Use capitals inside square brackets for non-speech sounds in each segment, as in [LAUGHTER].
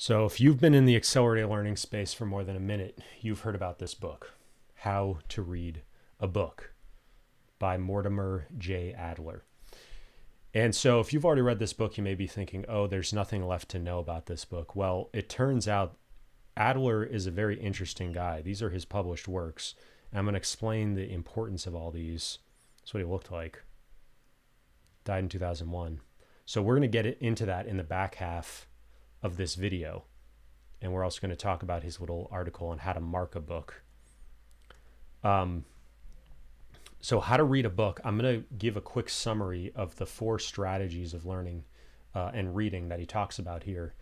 So, if you've been in the accelerated learning space for more than a minute, you've heard about this book, How to Read a Book by Mortimer J. Adler. And so, if you've already read this book, you may be thinking, oh, there's nothing left to know about this book. Well, it turns out Adler is a very interesting guy. These are his published works. And I'm going to explain the importance of all these. That's what he looked like. Died in 2001. So, we're going to get into that in the back half of this video. And we're also going to talk about his little article on how to mark a book. Um, so, how to read a book. I'm going to give a quick summary of the four strategies of learning uh, and reading that he talks about here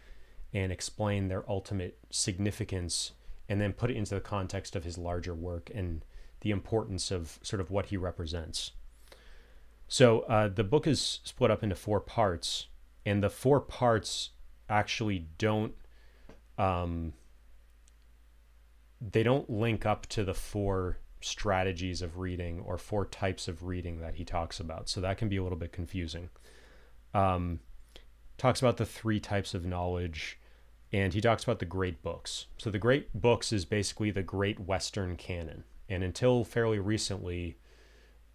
and explain their ultimate significance and then put it into the context of his larger work and the importance of sort of what he represents. So, uh, the book is split up into four parts, and the four parts actually don't um, they don't link up to the four strategies of reading or four types of reading that he talks about. So that can be a little bit confusing. Um, talks about the three types of knowledge, and he talks about the great books. So the great books is basically the great Western canon. And until fairly recently,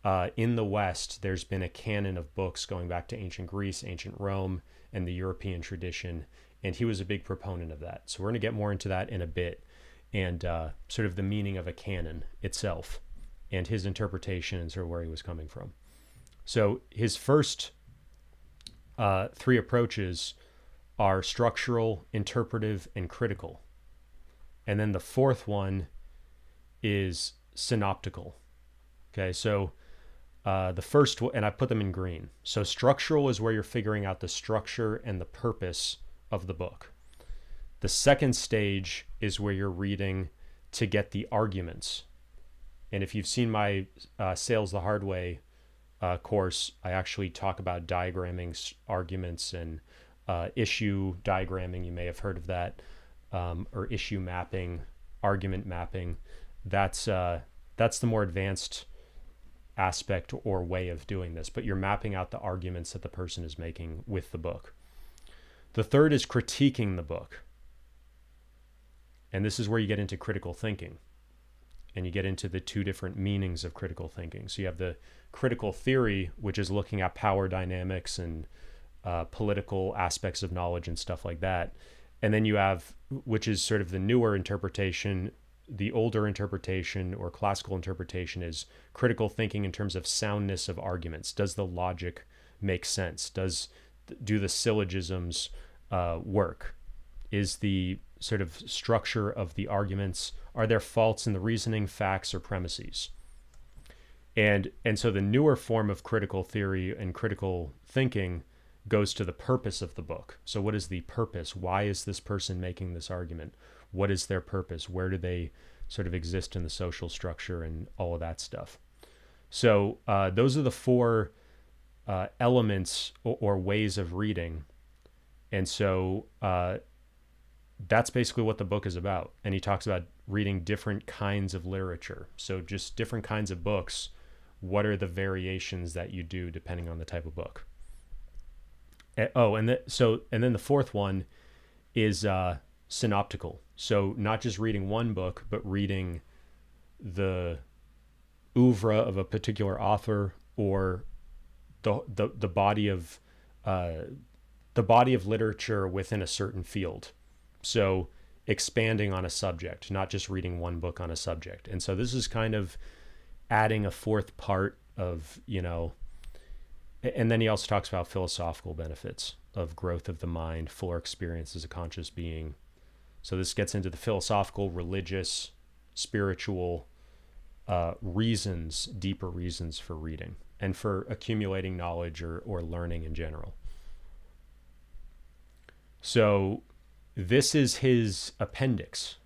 uh, in the West, there's been a canon of books going back to ancient Greece, ancient Rome, and the European tradition. And he was a big proponent of that. So we're going to get more into that in a bit and uh, sort of the meaning of a canon itself and his interpretation and sort of where he was coming from. So his first uh, three approaches are structural, interpretive, and critical. And then the fourth one is synoptical. Okay, so uh, the first, and I put them in green. So structural is where you're figuring out the structure and the purpose of the book. The second stage is where you're reading to get the arguments. And if you've seen my uh, Sales the Hard Way uh, course, I actually talk about diagramming arguments and uh, issue diagramming. You may have heard of that, um, or issue mapping, argument mapping. That's uh, that's the more advanced aspect or way of doing this, but you're mapping out the arguments that the person is making with the book. The third is critiquing the book. And this is where you get into critical thinking. And you get into the two different meanings of critical thinking. So you have the critical theory, which is looking at power dynamics and uh, political aspects of knowledge and stuff like that. And then you have, which is sort of the newer interpretation, the older interpretation or classical interpretation is critical thinking in terms of soundness of arguments. Does the logic make sense? Does do the syllogisms uh, work? Is the sort of structure of the arguments are there faults in the reasoning, facts, or premises? And and so the newer form of critical theory and critical thinking goes to the purpose of the book. So what is the purpose? Why is this person making this argument? What is their purpose? Where do they sort of exist in the social structure and all of that stuff? So uh, those are the four uh, elements or, or, ways of reading. And so uh, that's basically what the book is about. And he talks about reading different kinds of literature. So just different kinds of books what are the variations that you do depending on the type of book? Eh, oh and the, so and then the fourth one is uh, synoptical so not just reading one book, but reading the oeuvre of a particular author or the the, the body of uh, the body of literature within a certain field. So expanding on a subject, not just reading one book on a subject. And so this is kind of adding a fourth part of, you know, and then he also talks about philosophical benefits of growth of the mind, fuller experience as a conscious being, so this gets into the philosophical, religious, spiritual uh, reasons, deeper reasons for reading and for accumulating knowledge or, or learning in general. So this is his appendix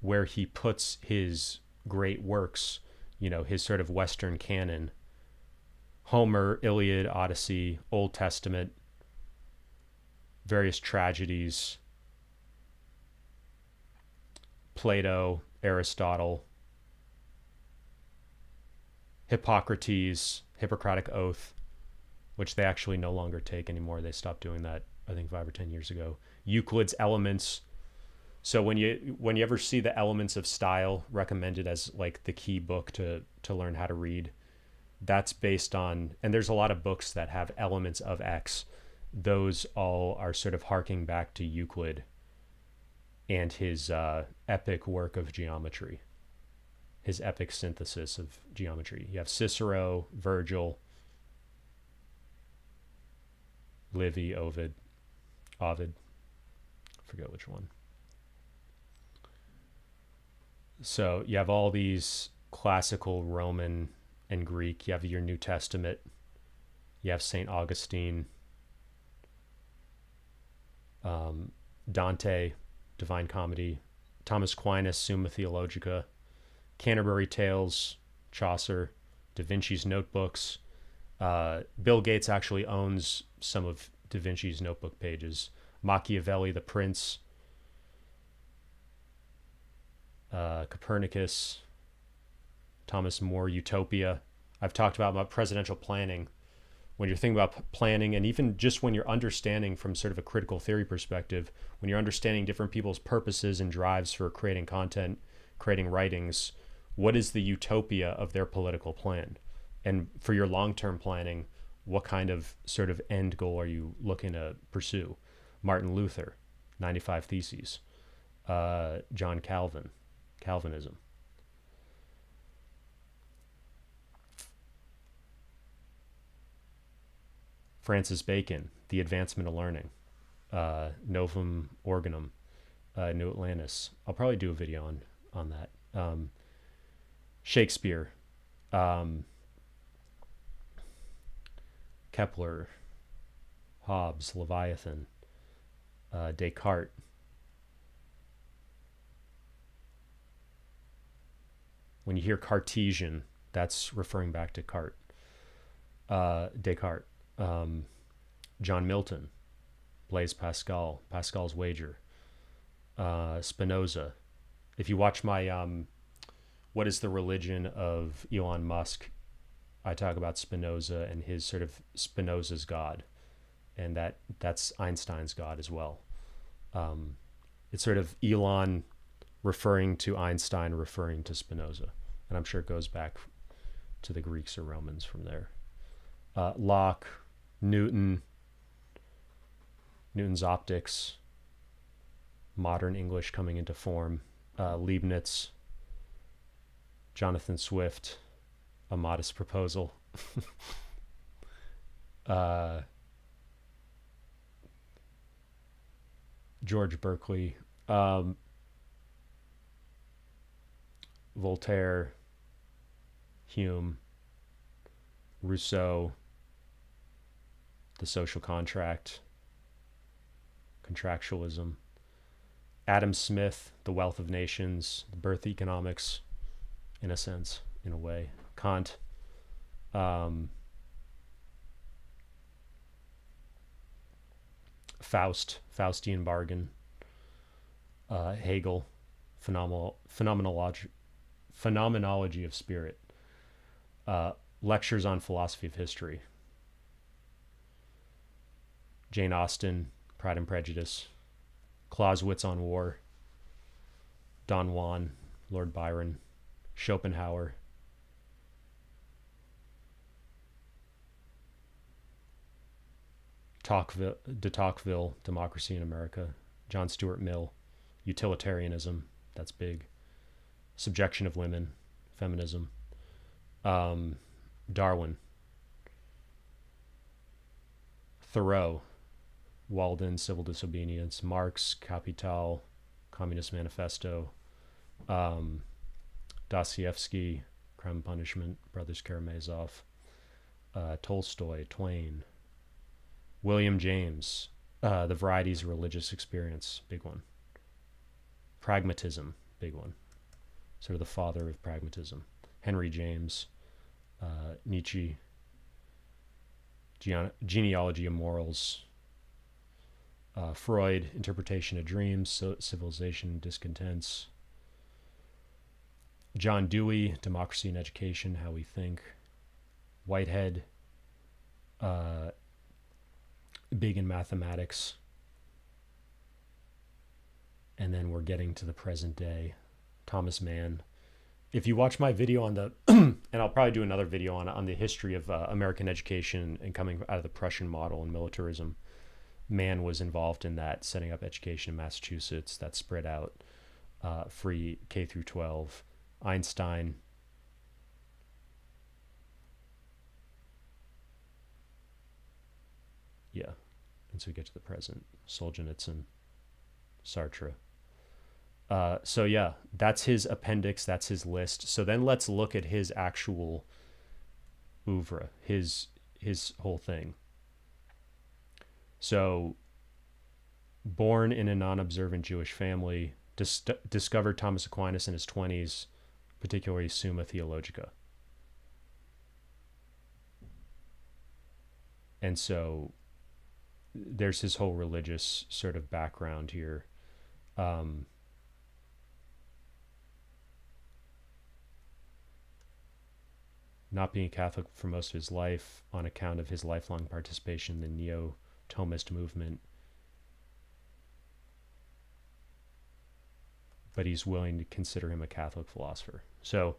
where he puts his great works, you know, his sort of Western canon Homer, Iliad, Odyssey, Old Testament, various tragedies, Plato, Aristotle, Hippocrates, Hippocratic Oath, which they actually no longer take anymore. They stopped doing that, I think, five or 10 years ago. Euclid's Elements. So when you when you ever see the Elements of Style recommended as like the key book to to learn how to read, that's based on and there's a lot of books that have elements of X. Those all are sort of harking back to Euclid and his uh, epic work of geometry, his epic synthesis of geometry. You have Cicero, Virgil, Livy, Ovid, Ovid, forget which one. So you have all these classical Roman and Greek. You have your New Testament. You have St. Augustine, um, Dante, Divine Comedy, Thomas Aquinas, Summa Theologica, Canterbury Tales, Chaucer, Da Vinci's Notebooks. Uh, Bill Gates actually owns some of Da Vinci's notebook pages. Machiavelli, The Prince, uh, Copernicus, Thomas More, Utopia. I've talked about my presidential planning. When you're thinking about planning, and even just when you're understanding from sort of a critical theory perspective, when you're understanding different people's purposes and drives for creating content, creating writings, what is the utopia of their political plan? And for your long term planning, what kind of sort of end goal are you looking to pursue? Martin Luther, 95 Theses. Uh, John Calvin, Calvinism. Francis Bacon, The Advancement of Learning, uh, Novum Organum, uh, New Atlantis. I'll probably do a video on on that. Um, Shakespeare, um, Kepler, Hobbes, Leviathan, uh, Descartes. When you hear Cartesian, that's referring back to Cart, uh, Descartes um, John Milton, Blaise Pascal, Pascal's Wager, uh, Spinoza. If you watch my um, What is the Religion of Elon Musk, I talk about Spinoza and his sort of Spinoza's God, and that that's Einstein's God as well. Um, it's sort of Elon referring to Einstein, referring to Spinoza, and I'm sure it goes back to the Greeks or Romans from there. Uh, Locke, Newton, Newton's optics, modern English coming into form, uh, Leibniz, Jonathan Swift, A Modest Proposal. [LAUGHS] uh, George Berkeley, um, Voltaire, Hume, Rousseau, the social contract, contractualism. Adam Smith, The Wealth of Nations, Birth Economics, in a sense, in a way. Kant. Um, Faust, Faustian Bargain. Uh, Hegel, phenomenal, phenomenology, phenomenology of spirit. Uh, lectures on philosophy of history. Jane Austen, Pride and Prejudice, Clausewitz on War, Don Juan, Lord Byron, Schopenhauer. Tocqueville, de Tocqueville, Democracy in America, John Stuart Mill, Utilitarianism, that's big, Subjection of Women, Feminism, um, Darwin, Thoreau, Walden, Civil Disobedience, Marx, Capital, Communist Manifesto, um, Dostoevsky, Crime and Punishment, Brothers Karamazov, uh, Tolstoy, Twain, William James, uh, The Varieties of Religious Experience, big one. Pragmatism, big one. Sort of the father of pragmatism. Henry James, uh, Nietzsche, Gene- Genealogy of Morals, uh, Freud, Interpretation of Dreams, Civilization, Discontents. John Dewey, Democracy and Education, How We Think. Whitehead, uh, big in mathematics. and then we're getting to the present day. Thomas Mann. If you watch my video on the, [CLEARS THROAT] and I'll probably do another video on on the history of uh, American education and coming out of the Prussian model and militarism, Mann was involved in that, setting up education in Massachusetts that spread out, uh, free K through 12. Einstein. Yeah, and so we get to the present. Solzhenitsyn, Sartre. Uh, so yeah, that's his appendix. That's his list. So then let's look at his actual oeuvre, his his whole thing. So, born in a non-observant Jewish family, dis- discovered Thomas Aquinas in his twenties, particularly Summa Theologica. And so, there's his whole religious sort of background here. Um, not being Catholic for most of his life on account of his lifelong participation in the neo Thomist movement. But he's willing to consider him a Catholic philosopher. So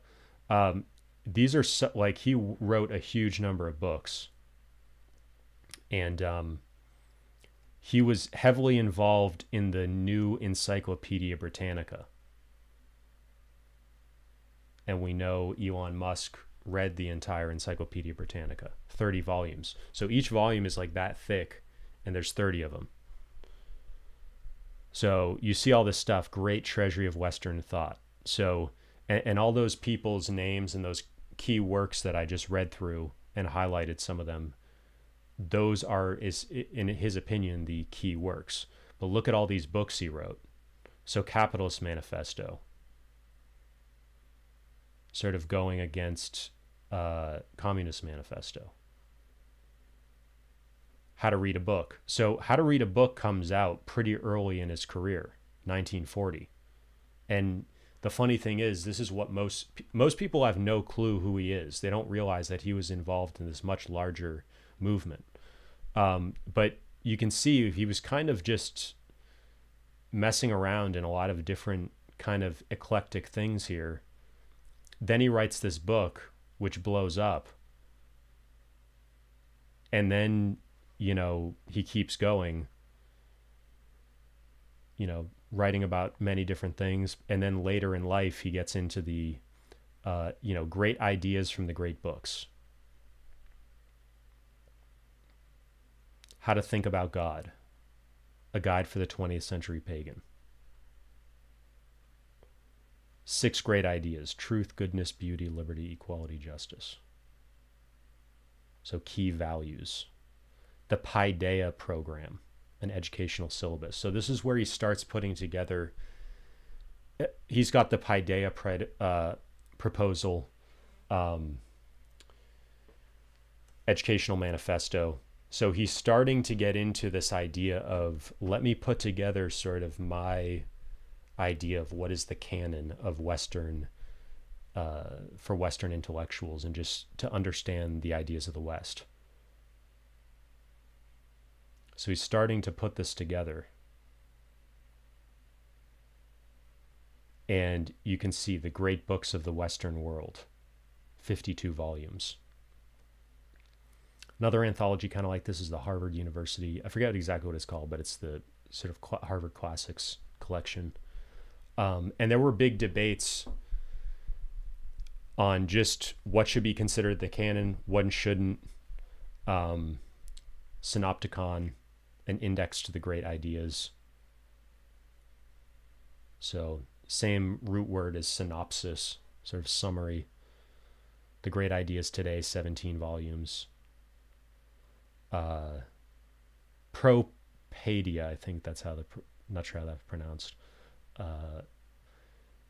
um, these are so, like he wrote a huge number of books. And um, he was heavily involved in the new Encyclopedia Britannica. And we know Elon Musk read the entire Encyclopedia Britannica, 30 volumes. So each volume is like that thick, and there's 30 of them. So you see all this stuff, great treasury of Western thought. So, and, and all those people's names and those key works that I just read through and highlighted some of them, those are, is in his opinion, the key works. But look at all these books he wrote. So, Capitalist Manifesto, sort of going against uh, Communist Manifesto. How to Read a Book. So, How to Read a Book comes out pretty early in his career, 1940. And the funny thing is, this is what most most people have no clue who he is. They don't realize that he was involved in this much larger movement. Um, but you can see he was kind of just messing around in a lot of different kind of eclectic things here then he writes this book, which blows up. And then, you know, he keeps going, you know, writing about many different things. And then later in life, he gets into the, uh, you know, great ideas from the great books. How to Think About God, a guide for the 20th century pagan. Six great ideas truth, goodness, beauty, liberty, equality, justice. So, key values. The Paideia program, an educational syllabus. So, this is where he starts putting together. He's got the Paideia uh, proposal, um, educational manifesto. So, he's starting to get into this idea of let me put together sort of my idea of what is the canon of Western uh, for Western intellectuals and just to understand the ideas of the West. So he's starting to put this together. And you can see the great books of the Western world, 52 volumes. Another anthology kind of like this is the Harvard University. I forget exactly what it's called, but it's the sort of Harvard Classics collection. Um, and there were big debates on just what should be considered the canon, what shouldn't. Um, Synopticon, an index to the great ideas. So, same root word as synopsis, sort of summary. The Great Ideas Today, 17 volumes. Uh, Propaedia, I think that's how the, not sure how that's pronounced uh,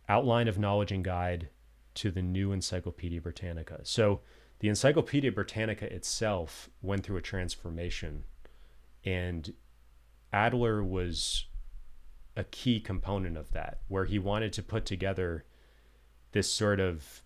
outline of knowledge and guide to the new Encyclopedia Britannica. So the Encyclopedia Britannica itself went through a transformation, and Adler was a key component of that, where he wanted to put together this sort of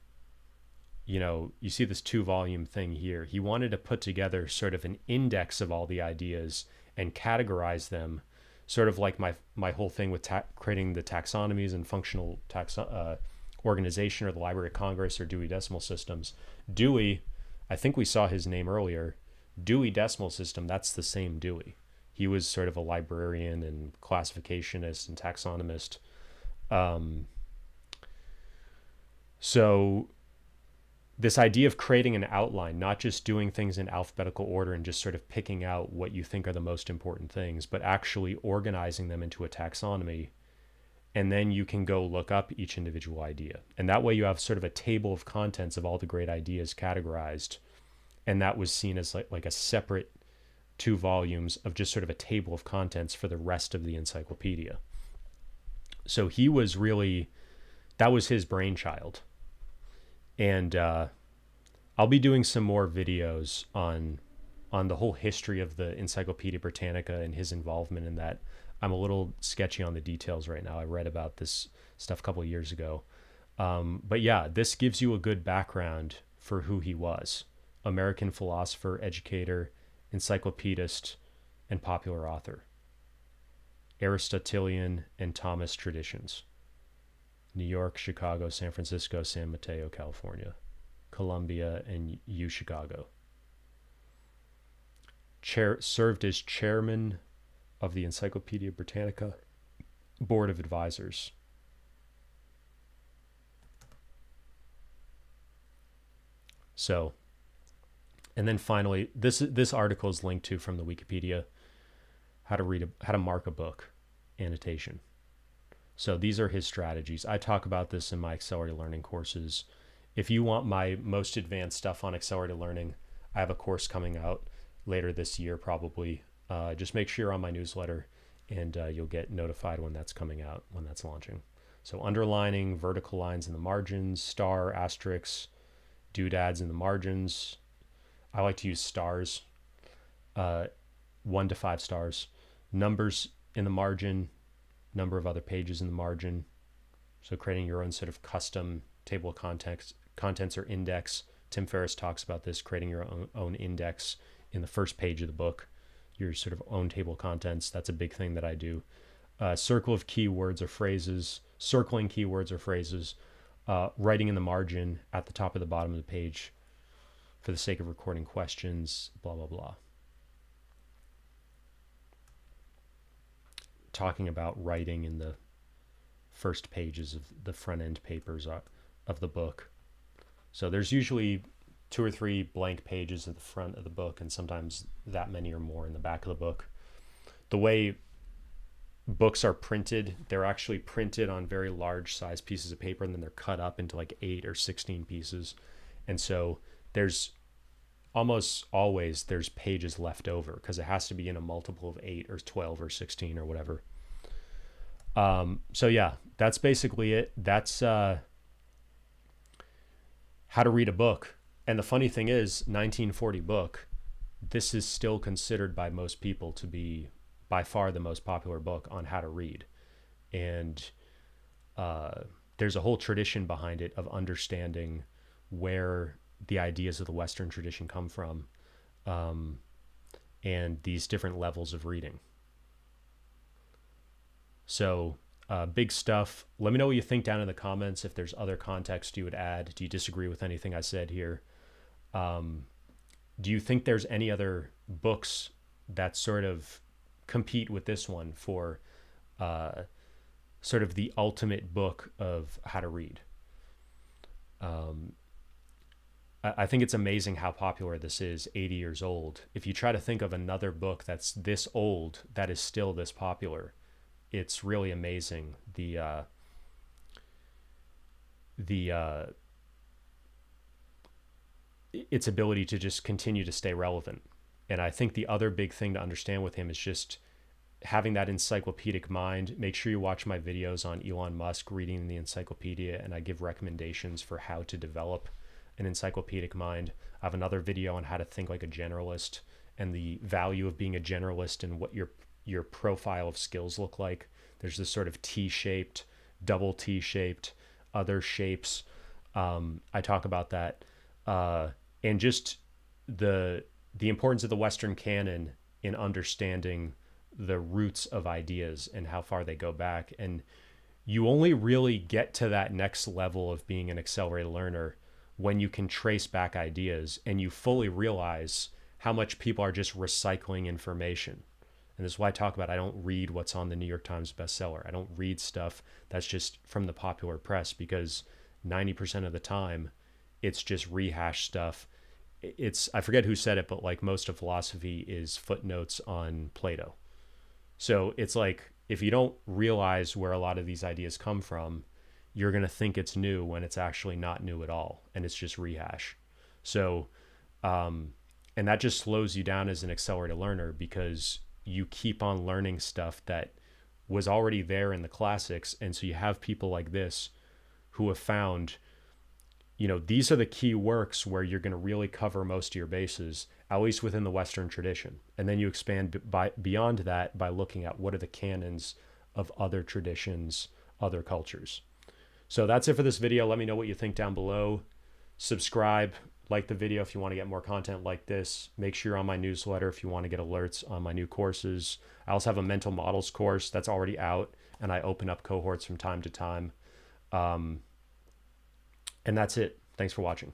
you know, you see this two volume thing here. He wanted to put together sort of an index of all the ideas and categorize them sort of like my my whole thing with ta- creating the taxonomies and functional tax uh, organization or the Library of Congress or Dewey Decimal Systems. Dewey, I think we saw his name earlier. Dewey Decimal System, that's the same Dewey. He was sort of a librarian and classificationist and taxonomist. Um, so this idea of creating an outline, not just doing things in alphabetical order and just sort of picking out what you think are the most important things, but actually organizing them into a taxonomy. And then you can go look up each individual idea. And that way you have sort of a table of contents of all the great ideas categorized. And that was seen as like, like a separate two volumes of just sort of a table of contents for the rest of the encyclopedia. So he was really, that was his brainchild and uh, I'll be doing some more videos on on the whole history of the Encyclopedia Britannica and his involvement in that. I'm a little sketchy on the details right now. I read about this stuff a couple of years ago, um, but yeah, this gives you a good background for who he was: American philosopher, educator, encyclopedist, and popular author. Aristotelian and Thomas traditions. New York, Chicago, San Francisco, San Mateo, California, Columbia, and U Chicago. Chair served as chairman of the Encyclopedia Britannica Board of Advisors. So, and then finally, this this article is linked to from the Wikipedia. How to read a, how to mark a book, annotation. So these are his strategies. I talk about this in my accelerated learning courses. If you want my most advanced stuff on accelerated learning, I have a course coming out later this year, probably. Uh, just make sure you're on my newsletter and uh, you'll get notified when that's coming out, when that's launching. So underlining, vertical lines in the margins, star, asterisks, doodads in the margins. I like to use stars, uh, one to five stars. Numbers in the margin, number of other pages in the margin. So creating your own sort of custom table of contents, contents or index. Tim Ferriss talks about this, creating your own, own index in the first page of the book, your sort of own table of contents. That's a big thing that I do. Uh, circle of keywords or phrases, circling keywords or phrases, uh, writing in the margin at the top of the bottom of the page for the sake of recording questions, blah, blah, blah. talking about writing in the first pages of the front end papers uh, of the book. So there's usually two or three blank pages at the front of the book, and sometimes that many or more in the back of the book. The way books are printed, they're actually printed on very large size pieces of paper, and then they're cut up into like eight or 16 pieces. And so there's almost always there's pages left over because it has to be in a multiple of 8 or 12 or 16 or whatever. Um, so yeah that's basically it. That's uh, how to read a book. And the funny thing is 1940 book this is still considered by most people to be by far the most popular book on how to read. And uh, there's a whole tradition behind it of understanding where the ideas of the Western tradition come from, um, and these different levels of reading. So, uh, big stuff. Let me know what you think down in the comments. If there's other context you would add. Do you disagree with anything I said here? Um, do you think there's any other books that sort of compete with this one for uh, sort of the ultimate book of how to read? Um, I think it's amazing how popular this is 80 years old. If you try to think of another book that's this old that is still this popular, it's really amazing the uh, the uh, its ability to just continue to stay relevant. And I think the other big thing to understand with him is just having that encyclopedic mind. Make sure you watch my videos on Elon Musk reading the encyclopedia, and I give recommendations for how to develop an encyclopedic mind. I have another video on how to think like a generalist and the value of being a generalist and what your your profile of skills look like. There's this sort of T-shaped, double T-shaped, other shapes. Um, I talk about that, uh, and just the the importance of the Western canon in understanding the roots of ideas and how far they go back and you only really get to that next level of being an accelerated learner when you can trace back ideas and you fully realize how much people are just recycling information. And this is why I talk about I don't read what's on the New York Times bestseller. I don't read stuff that's just from the popular press because 90% of the time it's just rehash stuff. It's I forget who said it, but like most of philosophy is footnotes on Plato. So it's like if you don't realize where a lot of these ideas come from, you're going to think it's new when it's actually not new at all and it's just rehash. So, um, and that just slows you down as an accelerated learner because you keep on learning stuff that was already there in the classics. And so you have people like this who have found, you know, these are the key works where you're going to really cover most of your bases at least within the Western tradition. And then you expand by, beyond that by looking at what are the canons of other traditions, other cultures. So that's it for this video. Let me know what you think down below. Subscribe, like the video if you want to get more content like this. Make sure you're on my newsletter if you want to get alerts on my new courses. I also have a mental models course that's already out, and I open up cohorts from time to time. Um, and that's it. Thanks for watching.